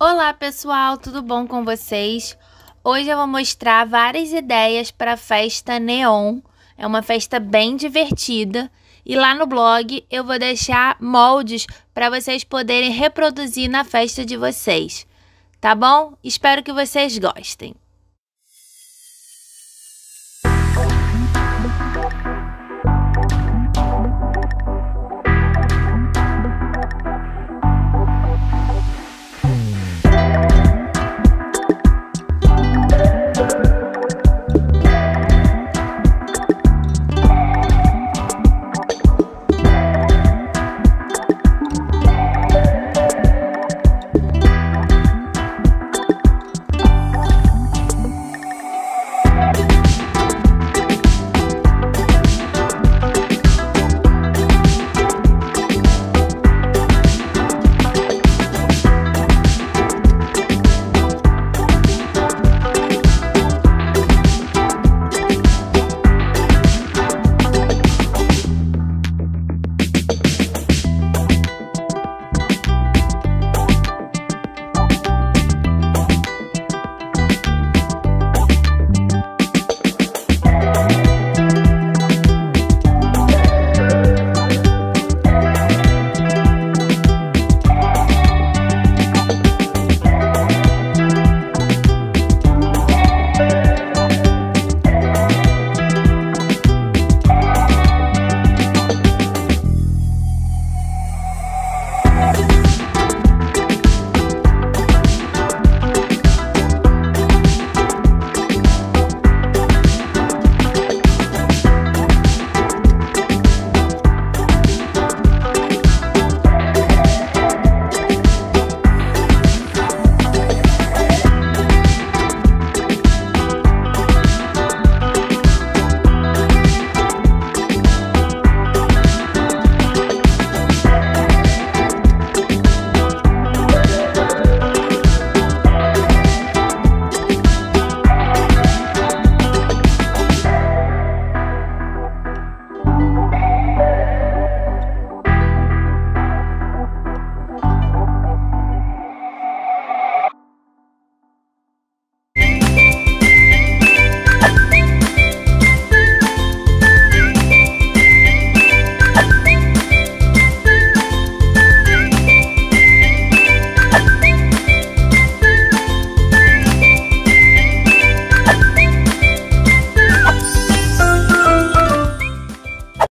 Olá pessoal, tudo bom com vocês? Hoje eu vou mostrar várias ideias para a festa Neon. É uma festa bem divertida e lá no blog eu vou deixar moldes para vocês poderem reproduzir na festa de vocês. Tá bom? Espero que vocês gostem.